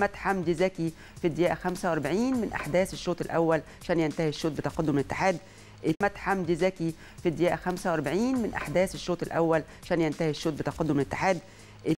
محمد حمدي زكي في الدقيقة 45 من أحداث الشوط الأول عشان ينتهي الشوط بتقدم الاتحاد. محمد حمدي زكي في الدقيقة 45 من أحداث الشوط الأول عشان ينتهي الشوط بتقدم الاتحاد.